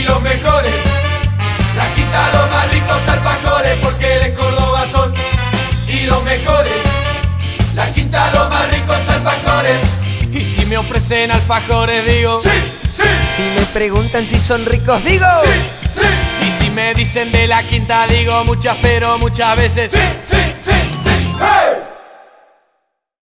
y los mejores. La quita los más ricos alfajores porque de Córdoba son y los mejores. La quita los más ricos alfajores. Y si me ofrecen alfajores digo sí, sí. Si me preguntan si son ricos digo sí, sí. Y si me dicen de la quinta digo muchas pero muchas veces sí, sí, sí.